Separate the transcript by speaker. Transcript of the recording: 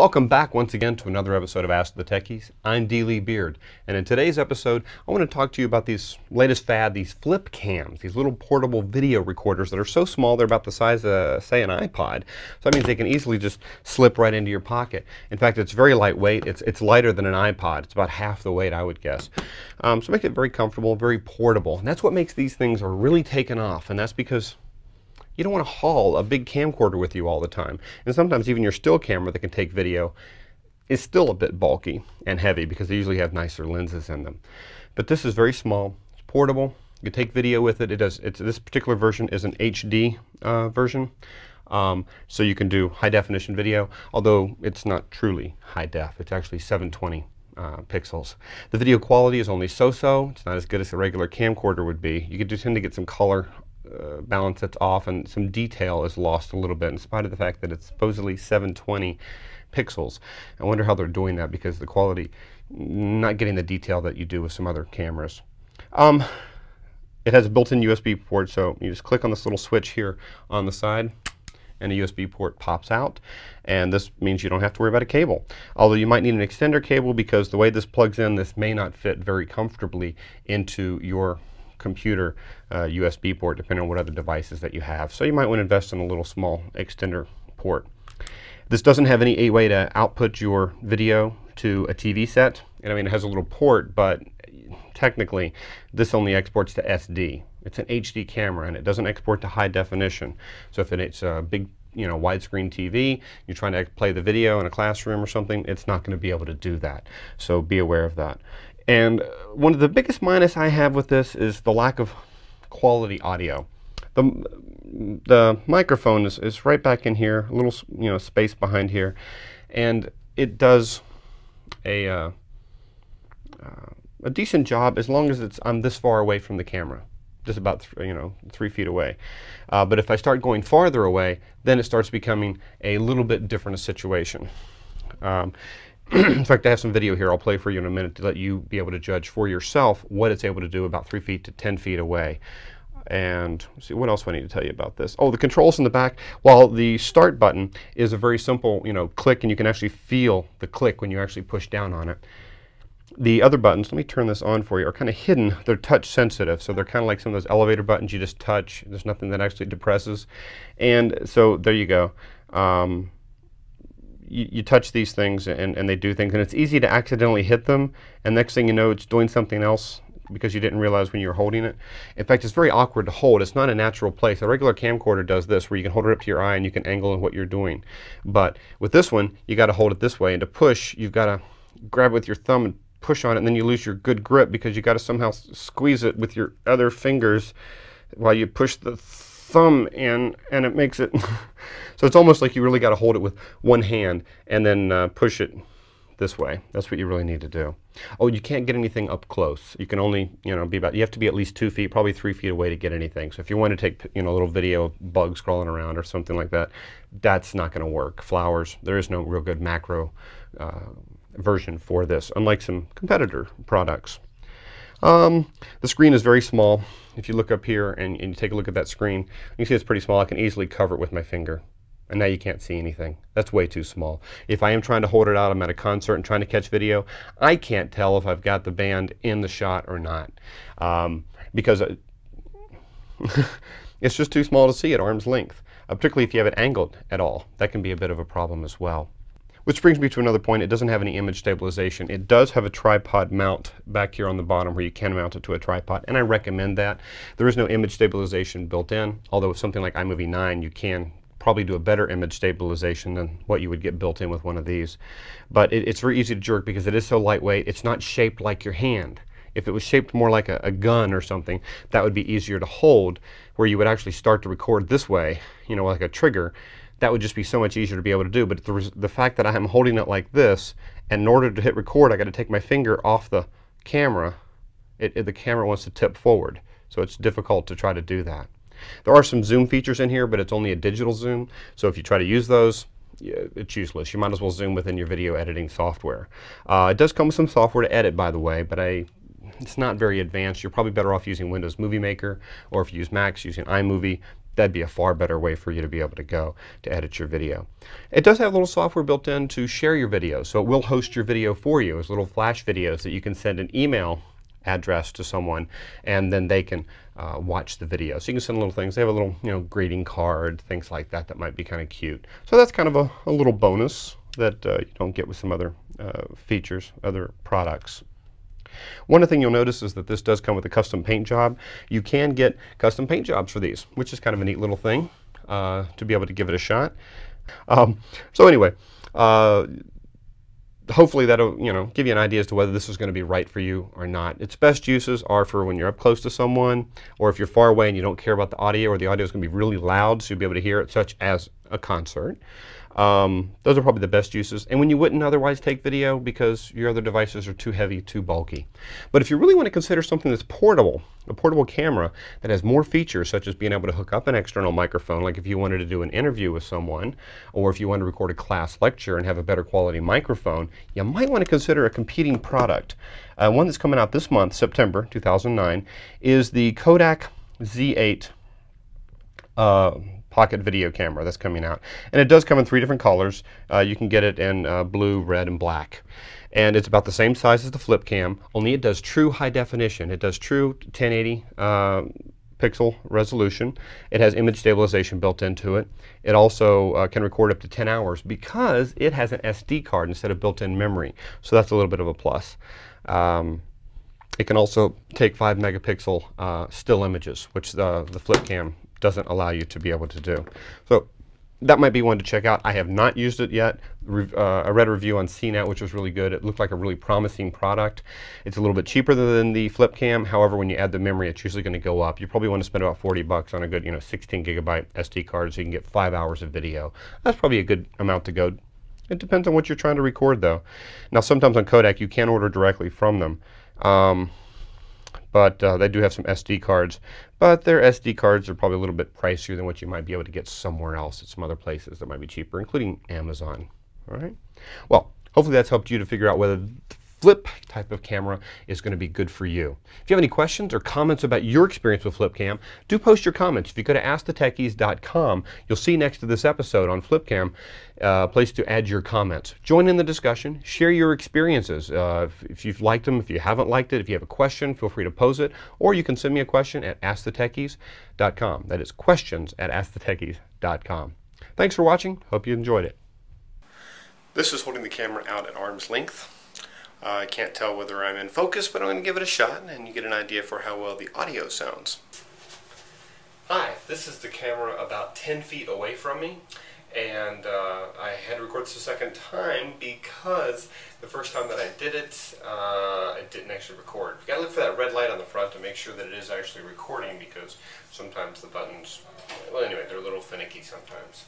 Speaker 1: Welcome back once again to another episode of Ask the Techies. I'm D. Lee Beard, and in today's episode, I want to talk to you about these latest fad, these flip cams, these little portable video recorders that are so small they're about the size of, say, an iPod. So that means they can easily just slip right into your pocket. In fact, it's very lightweight. It's it's lighter than an iPod. It's about half the weight, I would guess. Um, so it makes it very comfortable, very portable, and that's what makes these things are really taken off. And that's because you don't want to haul a big camcorder with you all the time. And sometimes even your still camera that can take video is still a bit bulky and heavy because they usually have nicer lenses in them. But this is very small, it's portable, you can take video with it. It does, this particular version is an HD uh, version. Um, so you can do high definition video, although it's not truly high def. It's actually 720 uh, pixels. The video quality is only so-so. It's not as good as a regular camcorder would be. You could tend to get some color uh, balance that's off and some detail is lost a little bit in spite of the fact that it's supposedly 720 pixels. I wonder how they're doing that because the quality, not getting the detail that you do with some other cameras. Um, it has a built-in USB port, so you just click on this little switch here on the side and a USB port pops out and this means you don't have to worry about a cable. Although you might need an extender cable because the way this plugs in this may not fit very comfortably into your computer uh, USB port, depending on what other devices that you have. So you might want to invest in a little small extender port. This doesn't have any way to output your video to a TV set. And I mean, it has a little port, but technically this only exports to SD. It's an HD camera and it doesn't export to high definition. So if it's a big you know, widescreen TV, you're trying to play the video in a classroom or something, it's not going to be able to do that. So be aware of that. And one of the biggest minus I have with this is the lack of quality audio. The, the microphone is, is right back in here, a little you know space behind here, and it does a, uh, uh, a decent job as long as it's I'm this far away from the camera, just about you know three feet away. Uh, but if I start going farther away, then it starts becoming a little bit different a situation. Um, in fact, I have some video here I'll play for you in a minute to let you be able to judge for yourself what it's able to do about 3 feet to 10 feet away. And see, what else do I need to tell you about this? Oh, the controls in the back. While the start button is a very simple, you know, click, and you can actually feel the click when you actually push down on it. The other buttons, let me turn this on for you, are kind of hidden. They're touch sensitive, so they're kind of like some of those elevator buttons you just touch. There's nothing that actually depresses. And so there you go. Um, you, you, touch these things and, and they do things and it's easy to accidentally hit them and next thing you know it's doing something else because you didn't realize when you were holding it. In fact, it's very awkward to hold. It's not a natural place. A regular camcorder does this where you can hold it up to your eye and you can angle in what you're doing. But with this one, you got to hold it this way and to push, you've got to grab it with your thumb and push on it and then you lose your good grip because you got to somehow squeeze it with your other fingers while you push the thumb in and it makes it so it's almost like you really got to hold it with one hand and then uh, push it this way. That's what you really need to do. Oh you can't get anything up close. You can only you know be about you have to be at least two feet probably three feet away to get anything. So if you want to take you know a little video of bugs crawling around or something like that that's not going to work. Flowers there is no real good macro uh, version for this unlike some competitor products um, the screen is very small. If you look up here and, and, you take a look at that screen, you see it's pretty small. I can easily cover it with my finger. And now you can't see anything. That's way too small. If I am trying to hold it out, I'm at a concert and trying to catch video, I can't tell if I've got the band in the shot or not. Um, because uh, it's just too small to see at arm's length. Uh, particularly if you have it angled at all. That can be a bit of a problem as well. Which brings me to another point, it doesn't have any image stabilization. It does have a tripod mount back here on the bottom where you can mount it to a tripod, and I recommend that. There is no image stabilization built in, although with something like iMovie 9, you can probably do a better image stabilization than what you would get built in with one of these. But it, it's very easy to jerk because it is so lightweight. It's not shaped like your hand. If it was shaped more like a, a, gun or something, that would be easier to hold, where you would actually start to record this way, you know, like a trigger, that would just be so much easier to be able to do. But the, the fact that I'm holding it like this, and in order to hit record, I got to take my finger off the camera. It, it, the camera wants to tip forward, so it's difficult to try to do that. There are some zoom features in here, but it's only a digital zoom. So if you try to use those, it's useless. You might as well zoom within your video editing software. Uh, it does come with some software to edit, by the way, but I it's not very advanced. You're probably better off using Windows Movie Maker, or if you use Macs, using iMovie. That'd be a far better way for you to be able to go to edit your video. It does have a little software built in to share your video, so it will host your video for you as little flash videos that you can send an email address to someone and then they can uh, watch the video. So you can send little things. They have a little, you know, greeting card, things like that that might be kind of cute. So that's kind of a, a little bonus that uh, you don't get with some other uh, features, other products. One thing you'll notice is that this does come with a custom paint job. You can get custom paint jobs for these, which is kind of a neat little thing uh, to be able to give it a shot. Um, so anyway, uh, hopefully that'll you know give you an idea as to whether this is going to be right for you or not. Its best uses are for when you're up close to someone, or if you're far away and you don't care about the audio, or the audio is going to be really loud, so you'll be able to hear it, such as a concert. Um, those are probably the best uses. And when you wouldn't otherwise take video because your other devices are too heavy, too bulky. But if you really want to consider something that's portable, a portable camera that has more features such as being able to hook up an external microphone, like if you wanted to do an interview with someone, or if you want to record a class lecture and have a better quality microphone, you might want to consider a competing product. Uh, one that's coming out this month, September 2009, is the Kodak Z8 uh, pocket video camera that's coming out. And it does come in three different colors. Uh, you can get it in uh, blue, red, and black. And it's about the same size as the flip cam, only it does true high definition. It does true 1080 uh, pixel resolution. It has image stabilization built into it. It also uh, can record up to 10 hours because it has an SD card instead of built-in memory. So that's a little bit of a plus. Um, it can also take 5 megapixel uh, still images, which the, the flip cam doesn't allow you to be able to do. So that might be one to check out. I have not used it yet. Re uh, I read a review on CNET, which was really good. It looked like a really promising product. It's a little bit cheaper than the flip cam. However, when you add the memory, it's usually going to go up. You probably want to spend about 40 bucks on a good, you know, 16 gigabyte SD card so you can get five hours of video. That's probably a good amount to go. It depends on what you're trying to record, though. Now, sometimes on Kodak, you can order directly from them. Um, but uh, they do have some SD cards. But their SD cards are probably a little bit pricier than what you might be able to get somewhere else at some other places that might be cheaper, including Amazon. All right. Well, hopefully that's helped you to figure out whether flip type of camera is going to be good for you. If you have any questions or comments about your experience with FlipCam, do post your comments. If you go to AskTheTechies.com, you'll see next to this episode on FlipCam uh, a place to add your comments. Join in the discussion, share your experiences. Uh, if, if, you've liked them, if you haven't liked it, if you have a question, feel free to pose it, or you can send me a question at AskTheTechies.com. That is questions at AskTheTechies.com. Thanks for watching. Hope you enjoyed it. This is holding the camera out at arm's length. Uh, I can't tell whether I'm in focus, but I'm going to give it a shot and you get an idea for how well the audio sounds. Hi, this is the camera about 10 feet away from me and uh, I had to record this a second time because the first time that I did it, uh, it didn't actually record. You gotta look for that red light on the front to make sure that it is actually recording because sometimes the buttons, well anyway, they're a little finicky sometimes.